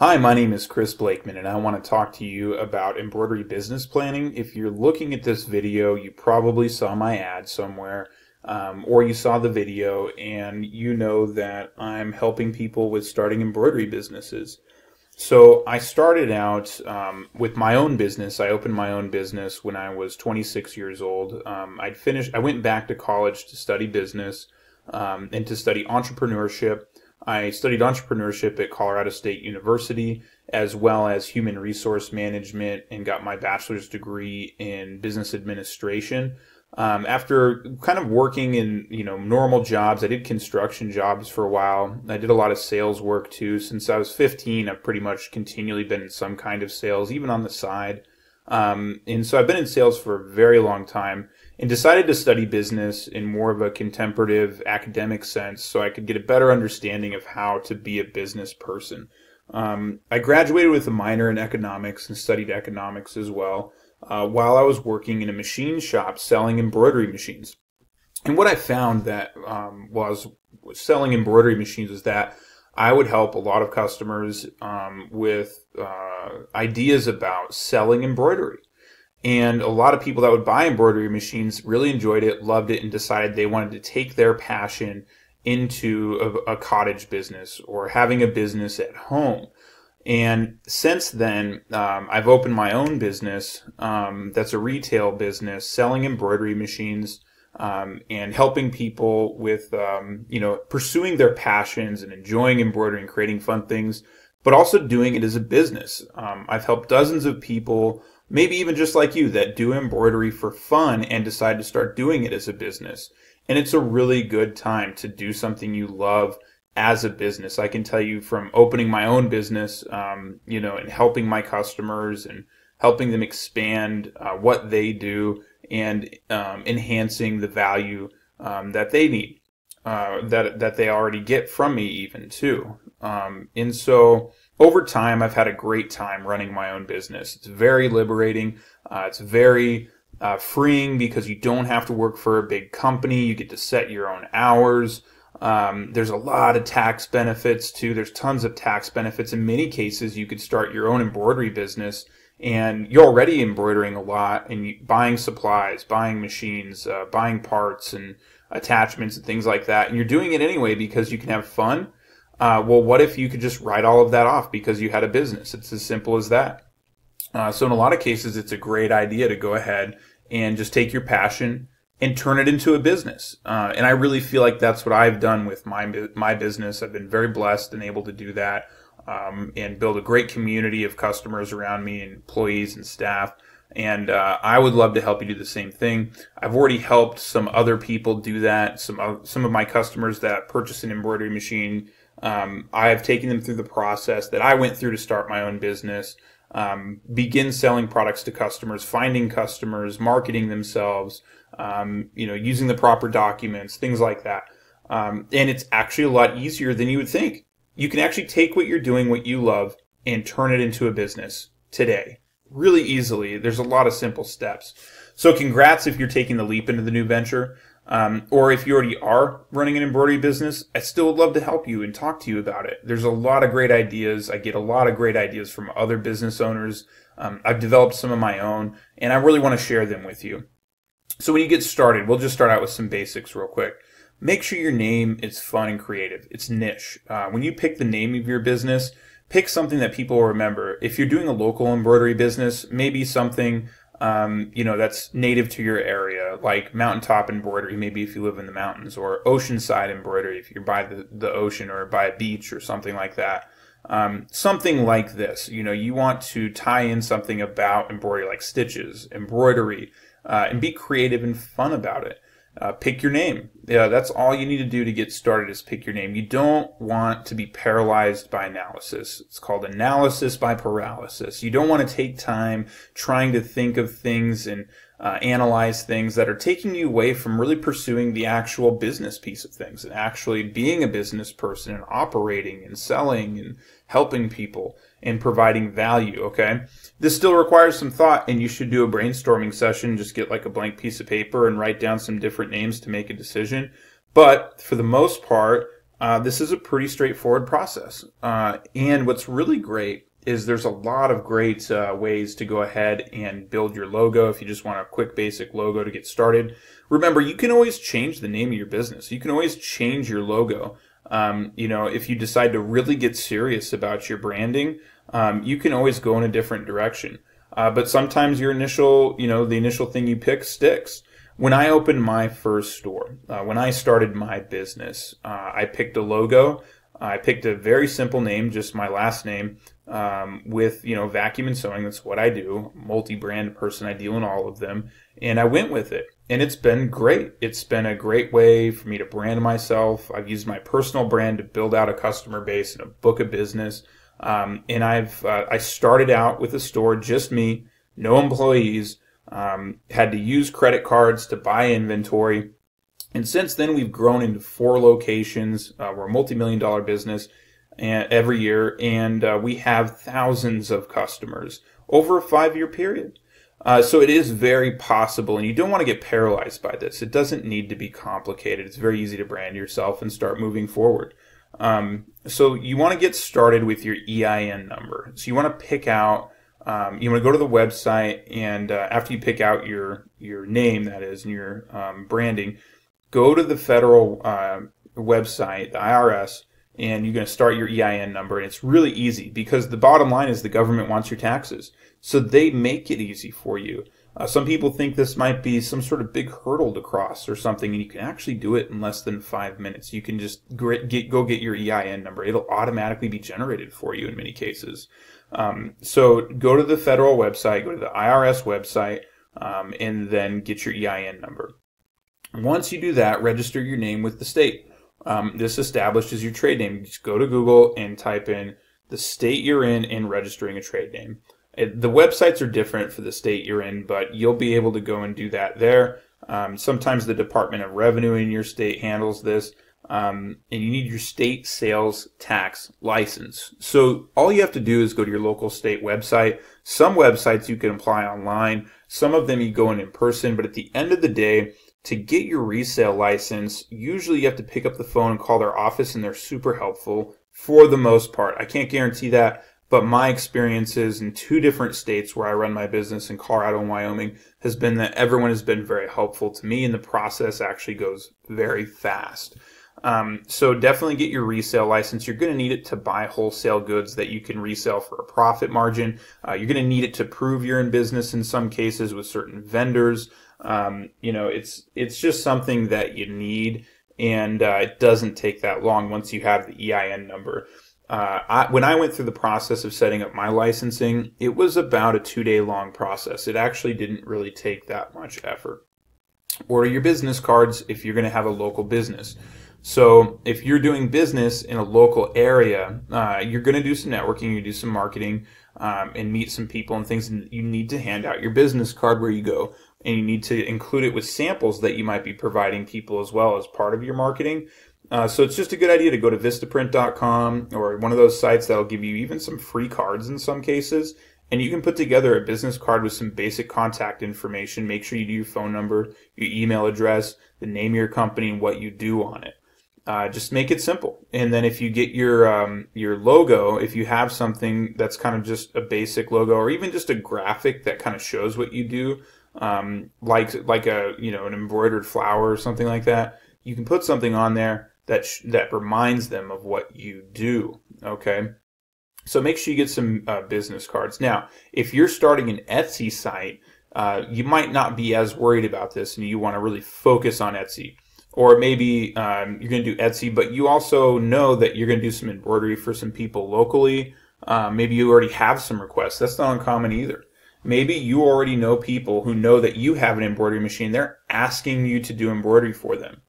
Hi, my name is Chris Blakeman and I want to talk to you about embroidery business planning. If you're looking at this video, you probably saw my ad somewhere um, or you saw the video and you know that I'm helping people with starting embroidery businesses. So I started out um, with my own business. I opened my own business when I was 26 years old. Um, I'd finished. I went back to college to study business um, and to study entrepreneurship. I studied entrepreneurship at Colorado State University as well as human resource management and got my bachelor's degree in business administration. Um, after kind of working in you know normal jobs, I did construction jobs for a while. I did a lot of sales work too. Since I was 15, I've pretty much continually been in some kind of sales, even on the side. Um, and so I've been in sales for a very long time and decided to study business in more of a contemplative academic sense so I could get a better understanding of how to be a business person. Um, I graduated with a minor in economics and studied economics as well uh, while I was working in a machine shop selling embroidery machines. And what I found that um, was selling embroidery machines is that I would help a lot of customers um, with uh, ideas about selling embroidery. And a lot of people that would buy embroidery machines really enjoyed it, loved it, and decided they wanted to take their passion into a, a cottage business or having a business at home. And since then, um, I've opened my own business um, that's a retail business selling embroidery machines um, and helping people with, um, you know, pursuing their passions and enjoying embroidery and creating fun things, but also doing it as a business. Um, I've helped dozens of people, maybe even just like you, that do embroidery for fun and decide to start doing it as a business. And it's a really good time to do something you love as a business. I can tell you from opening my own business, um, you know, and helping my customers and helping them expand uh, what they do and um, enhancing the value um, that they need, uh, that that they already get from me, even too. Um, and so over time, I've had a great time running my own business. It's very liberating. Uh, it's very uh, freeing because you don't have to work for a big company. You get to set your own hours. Um, there's a lot of tax benefits too. There's tons of tax benefits. In many cases, you could start your own embroidery business and you're already embroidering a lot and you, buying supplies, buying machines, uh, buying parts and attachments and things like that. And you're doing it anyway because you can have fun. Uh, well, what if you could just write all of that off because you had a business? It's as simple as that. Uh, so in a lot of cases, it's a great idea to go ahead and just take your passion and turn it into a business. Uh, and I really feel like that's what I've done with my my business. I've been very blessed and able to do that um, and build a great community of customers around me, and employees and staff. And uh, I would love to help you do the same thing. I've already helped some other people do that. Some uh, some of my customers that purchase an embroidery machine, um, I have taken them through the process that I went through to start my own business. Um, begin selling products to customers, finding customers, marketing themselves, um, you know, using the proper documents, things like that. Um, and it's actually a lot easier than you would think you can actually take what you're doing, what you love, and turn it into a business today really easily. There's a lot of simple steps. So congrats if you're taking the leap into the new venture. Um, or if you already are running an embroidery business, I still would love to help you and talk to you about it. There's a lot of great ideas. I get a lot of great ideas from other business owners. Um, I've developed some of my own, and I really want to share them with you. So when you get started, we'll just start out with some basics real quick make sure your name is fun and creative. It's niche. Uh, when you pick the name of your business, pick something that people will remember. If you're doing a local embroidery business, maybe something um, you know that's native to your area, like mountaintop embroidery. Maybe if you live in the mountains, or oceanside embroidery if you're by the, the ocean or by a beach or something like that. Um, something like this. You know, you want to tie in something about embroidery, like stitches, embroidery, uh, and be creative and fun about it uh, pick your name. Yeah, that's all you need to do to get started is pick your name. You don't want to be paralyzed by analysis. It's called analysis by paralysis. You don't want to take time trying to think of things and uh, analyze things that are taking you away from really pursuing the actual business piece of things and actually being a business person and operating and selling and helping people and providing value. Okay. This still requires some thought and you should do a brainstorming session. Just get like a blank piece of paper and write down some different names to make a decision. But for the most part, uh, this is a pretty straightforward process. Uh, and what's really great is there's a lot of great uh, ways to go ahead and build your logo if you just want a quick basic logo to get started. Remember, you can always change the name of your business. You can always change your logo. Um, you know, if you decide to really get serious about your branding, um, you can always go in a different direction. Uh, but sometimes your initial, you know, the initial thing you pick sticks. When I opened my first store, uh, when I started my business, uh, I picked a logo. I picked a very simple name, just my last name, um, with you know vacuum and sewing. That's what I do. Multi-brand person. I deal in all of them, and I went with it, and it's been great. It's been a great way for me to brand myself. I've used my personal brand to build out a customer base and a book of business. Um, and I've uh, I started out with a store, just me, no employees. Um, had to use credit cards to buy inventory. And since then, we've grown into four locations. Uh, we're a multi-million dollar business every year, and uh, we have thousands of customers over a five-year period. Uh, so it is very possible, and you don't want to get paralyzed by this. It doesn't need to be complicated. It's very easy to brand yourself and start moving forward. Um, so you want to get started with your EIN number. So you want to pick out, um, you want to go to the website, and uh, after you pick out your your name, that is, and your um, branding, go to the federal uh, website, the IRS, and you're going to start your EIN number. And it's really easy because the bottom line is the government wants your taxes, so they make it easy for you. Uh, some people think this might be some sort of big hurdle to cross or something, and you can actually do it in less than five minutes. You can just get, go get your EIN number. It'll automatically be generated for you in many cases. Um, so go to the federal website, go to the IRS website, um, and then get your EIN number. Once you do that, register your name with the state. Um, this establishes your trade name. Just go to Google and type in the state you're in in registering a trade name. It, the websites are different for the state you're in, but you'll be able to go and do that there. Um, sometimes the Department of Revenue in your state handles this. Um, and you need your state sales tax license. So all you have to do is go to your local state website. Some websites you can apply online. Some of them you go in in person. But at the end of the day, to get your resale license, usually you have to pick up the phone and call their office, and they're super helpful for the most part. I can't guarantee that. But my experiences in two different states where I run my business in Colorado and Wyoming has been that everyone has been very helpful to me and the process actually goes very fast. Um, so definitely get your resale license. You're going to need it to buy wholesale goods that you can resell for a profit margin. Uh, you're going to need it to prove you're in business in some cases with certain vendors. Um, you know, it's it's just something that you need, and uh, it doesn't take that long once you have the EIN number uh, I, when I went through the process of setting up my licensing, it was about a two day long process. It actually didn't really take that much effort. Order your business cards if you're going to have a local business. So if you're doing business in a local area, uh, you're going to do some networking, you do some marketing, um, and meet some people and things. And you need to hand out your business card where you go, and you need to include it with samples that you might be providing people as well as part of your marketing. Uh, so it's just a good idea to go to vistaprint.com or one of those sites that'll give you even some free cards in some cases. And you can put together a business card with some basic contact information. Make sure you do your phone number, your email address, the name of your company, and what you do on it. Uh, just make it simple. And then if you get your um, your logo, if you have something that's kind of just a basic logo, or even just a graphic that kind of shows what you do, um, like like a you know an embroidered flower or something like that, you can put something on there that sh- that reminds them of what you do. Okay. So make sure you get some uh, business cards. Now, if you're starting an Etsy site, uh, you might not be as worried about this, and you want to really focus on Etsy. Or maybe um, you're going to do Etsy, but you also know that you're going to do some embroidery for some people locally. Uh, maybe you already have some requests. That's not uncommon either. Maybe you already know people who know that you have an embroidery machine. They're asking you to do embroidery for them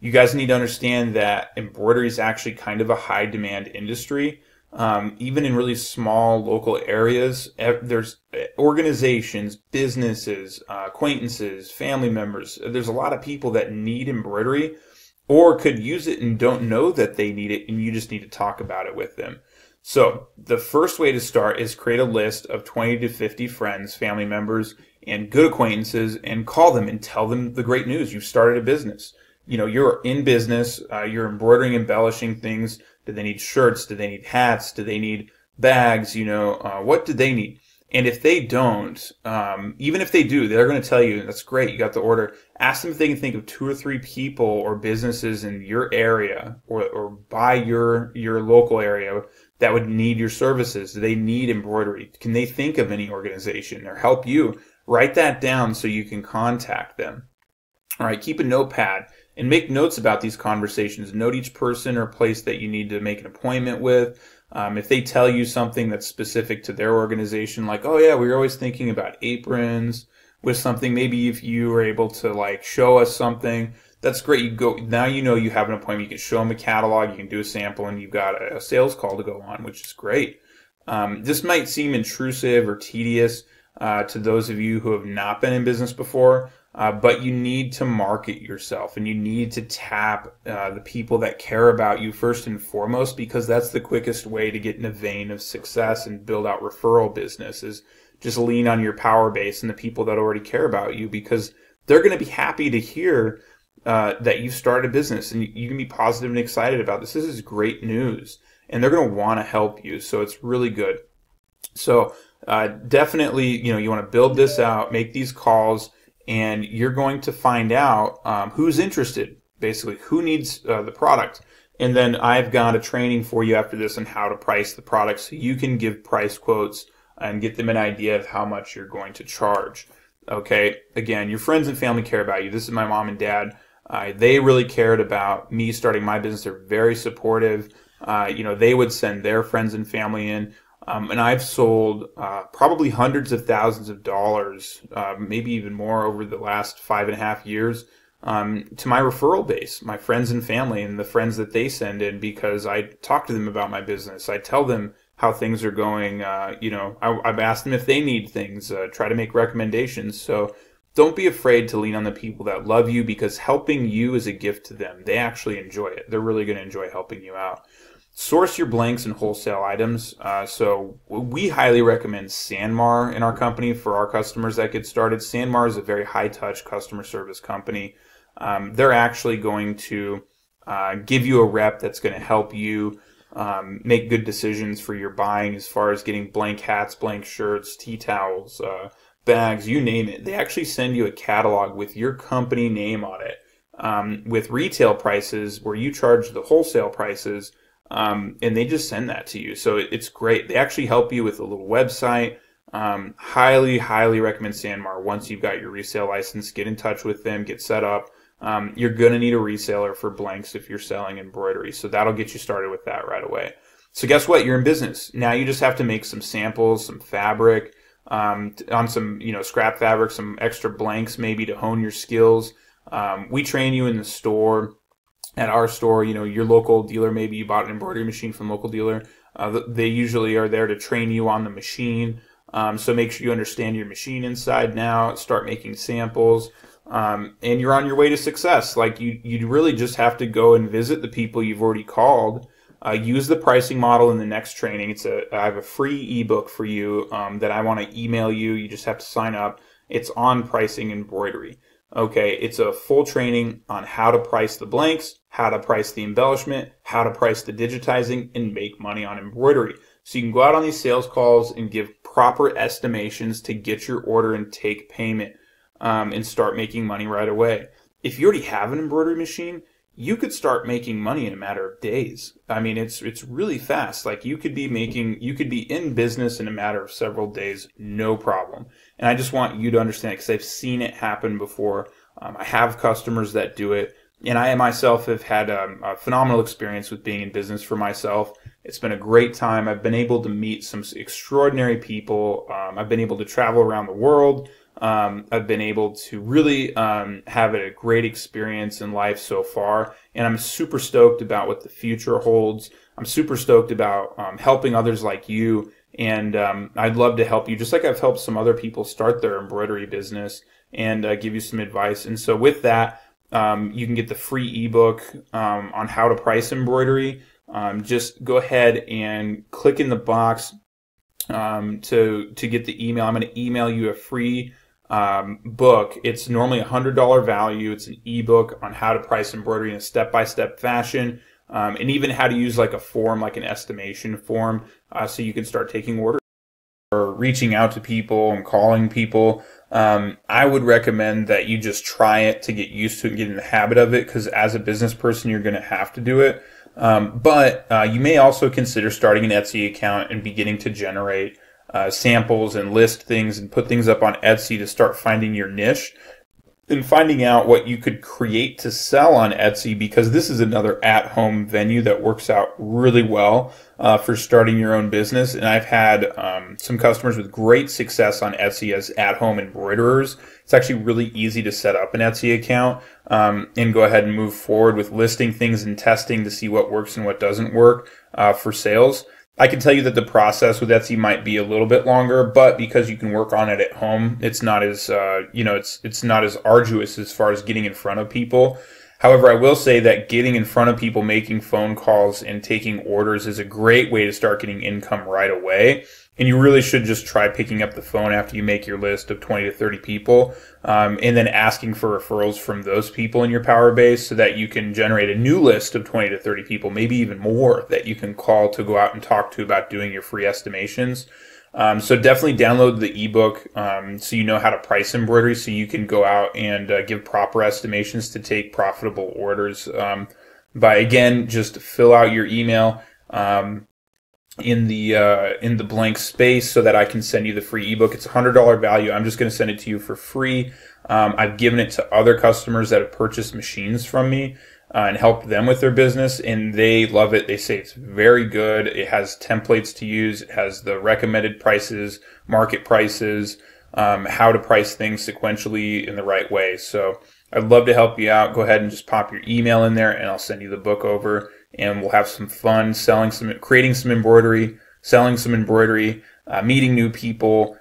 you guys need to understand that embroidery is actually kind of a high demand industry. Um, even in really small local areas, there's organizations, businesses, uh, acquaintances, family members. There's a lot of people that need embroidery or could use it and don't know that they need it, and you just need to talk about it with them. So, the first way to start is create a list of 20 to 50 friends, family members, and good acquaintances and call them and tell them the great news. You've started a business you know, you're in business, uh, you're embroidering, embellishing things. Do they need shirts? Do they need hats? Do they need bags? You know, uh, what do they need? And if they don't, um, even if they do, they're going to tell you, that's great, you got the order. Ask them if they can think of two or three people or businesses in your area or, or by your, your local area that would need your services. Do they need embroidery? Can they think of any organization or help you? Write that down so you can contact them. All right, keep a notepad and make notes about these conversations. Note each person or place that you need to make an appointment with. Um, if they tell you something that's specific to their organization, like, oh yeah, we are always thinking about aprons with something. Maybe if you were able to like show us something, that's great. You go now. You know you have an appointment. You can show them a catalog. You can do a sample, and you've got a, sales call to go on, which is great. Um, this might seem intrusive or tedious uh, to those of you who have not been in business before. Uh, but you need to market yourself and you need to tap uh, the people that care about you first and foremost because that's the quickest way to get in a vein of success and build out referral business is just lean on your power base and the people that already care about you because they're going to be happy to hear uh, that you've started a business and you can be positive and excited about this. This is great news and they're going to want to help you. So it's really good. So uh, definitely, you know, you want to build this out, make these calls and you're going to find out um, who's interested, basically, who needs uh, the product. And then I've got a training for you after this on how to price the product so you can give price quotes and get them an idea of how much you're going to charge. Okay, again, your friends and family care about you. This is my mom and dad. Uh, they really cared about me starting my business. They're very supportive. Uh, you know, they would send their friends and family in. Um, and I've sold uh, probably hundreds of thousands of dollars, uh, maybe even more over the last five and a half years um, to my referral base, my friends and family, and the friends that they send in because I talk to them about my business. I tell them how things are going. Uh, you know, I, have asked them if they need things, uh, try to make recommendations. So don't be afraid to lean on the people that love you because helping you is a gift to them. They actually enjoy it. They're really going to enjoy helping you out source your blanks and wholesale items. Uh, so we highly recommend Sanmar in our company for our customers that get started. Sanmar is a very high touch customer service company. Um, they're actually going to uh, give you a rep that's going to help you um, make good decisions for your buying as far as getting blank hats, blank shirts, tea towels, uh, bags, you name it. They actually send you a catalog with your company name on it. Um, with retail prices, where you charge the wholesale prices, um, and they just send that to you. So it, it's great. They actually help you with a little website. Um, highly, highly recommend Sanmar. Once you've got your resale license, get in touch with them, get set up. Um, you're going to need a reseller for blanks if you're selling embroidery. So that'll get you started with that right away. So guess what? You're in business. Now you just have to make some samples, some fabric, um, on some, you know, scrap fabric, some extra blanks maybe to hone your skills. Um, we train you in the store at our store, you know, your local dealer, maybe you bought an embroidery machine from local dealer. Uh, they usually are there to train you on the machine. Um, so make sure you understand your machine inside now. Start making samples, um, and you're on your way to success. Like you, you really just have to go and visit the people you've already called. Uh, use the pricing model in the next training. It's a I have a free ebook for you um, that I want to email you. You just have to sign up. It's on pricing embroidery. Okay, it's a full training on how to price the blanks, how to price the embellishment, how to price the digitizing, and make money on embroidery. So you can go out on these sales calls and give proper estimations to get your order and take payment um, and start making money right away. If you already have an embroidery machine, you could start making money in a matter of days. I mean, it's it's really fast. Like you could be making, you could be in business in a matter of several days, no problem. And I just want you to understand because I've seen it happen before. Um, I have customers that do it, and I myself have had um, a phenomenal experience with being in business for myself. It's been a great time. I've been able to meet some extraordinary people. Um, I've been able to travel around the world. Um, I've been able to really um, have a great experience in life so far, and I'm super stoked about what the future holds. I'm super stoked about um, helping others like you, and um, I'd love to help you, just like I've helped some other people start their embroidery business and uh, give you some advice. And so, with that, um, you can get the free ebook um, on how to price embroidery. just go ahead and click in the box to to get the email. I'm going to email you a free um, book. It's normally a hundred dollar value. It's an ebook on how to price embroidery in a step by step fashion, um, and even how to use like a form, like an estimation form, uh, so you can start taking orders or reaching out to people and calling people. Um, I would recommend that you just try it to get used to it and get in the habit of it, because as a business person, you're going to have to do it. Um, but uh, you may also consider starting an Etsy account and beginning to generate uh, samples and list things and put things up on Etsy to start finding your niche and finding out what you could create to sell on Etsy because this is another at home venue that works out really well uh, for starting your own business. And I've had um, some customers with great success on Etsy as at home embroiderers. It's actually really easy to set up an Etsy account um, and go ahead and move forward with listing things and testing to see what works and what doesn't work uh, for sales. I can tell you that the process with Etsy might be a little bit longer, but because you can work on it at home, it's not as uh, you know it's it's not as arduous as far as getting in front of people. However, I will say that getting in front of people, making phone calls, and taking orders is a great way to start getting income right away. And you really should just try picking up the phone after you make your list of 20 to 30 people um, and then asking for referrals from those people in your power base so that you can generate a new list of 20 to 30 people, maybe even more, that you can call to go out and talk to about doing your free estimations. Um, so definitely download the ebook um, so you know how to price embroidery so you can go out and uh, give proper estimations to take profitable orders. Um, by again, just fill out your email. Um, in the uh, in the blank space so that I can send you the free ebook. It's a hundred dollar value. I'm just going to send it to you for free. Um, I've given it to other customers that have purchased machines from me uh, and help them with their business, and they love it. They say it's very good. It has templates to use. It has the recommended prices, market prices, um, how to price things sequentially in the right way. So I'd love to help you out. Go ahead and just pop your email in there, and I'll send you the book over and we'll have some fun selling some, creating some embroidery, selling some embroidery, uh, meeting new people,